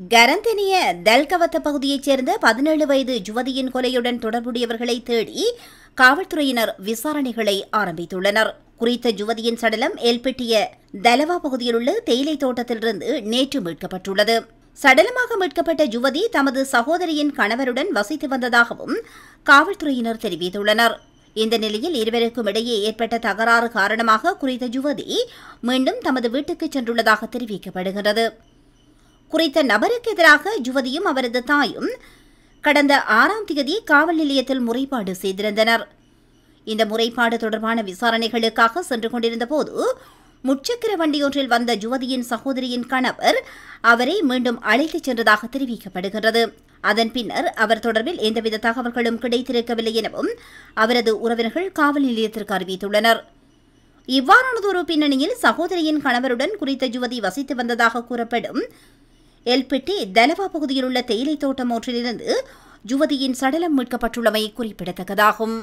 கரந்தனிய தல்கவத்த பகுதியைச் சேர்ந்த பதினேழு வயது யுவதியின் கொலையுடன் தொடர்புடையவர்களை தேடி காவல்துறையினர் விசாரணைகளை ஆரம்பித்துள்ளனர். குறித்த யுவதியின் சடலம் எல்பெட்டிய தலவா பகுதியில் உள்ள தேயிலை தோட்டத்திலிருந்து நேற்று மீட்கப்பட்டுள்ளது. சடலமாக மீட்கப்பட்ட யுவதி தமது சகோதரியின் கணவருடன் வசித்து வந்ததாகவும் காவல்துறையினர் தெரிவித்துள்ளனர். இந்த நிலையில் இருவருக்கும் இடையே ஏற்பட்ட தகராறு காரணமாக குறித்த யுவதி மீண்டும் தமது வீட்டுக்கு சென்றுள்ளதாக தெரிவிக்கப்படுகிறது. குறித்த நபருக்கு எதிராக யுவதியும் அவரது தாயும் கடந்த ஆறாம் தேதி காவல் நிலையத்தில் முறைப்பாடு செய்திருந்தனர். இந்த முறைப்பாடு தொடர்பான விசாரணைகளுக்காக சென்று கொண்டிருந்த போது முச்சக்கர வண்டியொன்றில் வந்த யுவதியின் சகோதரியின் கணவர் அவரை மீண்டும் அழைத்துச் சென்றதாக தெரிவிக்கப்படுகிறது அதன் பின்னர் அவர் தொடர்பில் எந்தவித தகவல்களும் கிடைத்திருக்கவில்லை எனவும் அவரது உறவினர்கள் காவல் நிலையத்திற்கு அறிவித்துள்ளனர். இவ்வாறானதொரு பின்னணியில் சகோதரியின் கணவருடன் குறித்த யுவதி வசித்து வந்ததாக கூறப்படும் எல்பிட்டி தலவா பகுதியில் உள்ள தேயிலை தோட்டம் ஒன்றிலிருந்து யுவதியின் சடலம் மீட்கப்பட்டுள்ளமை குறிப்பிடத்தக்கதாகும்.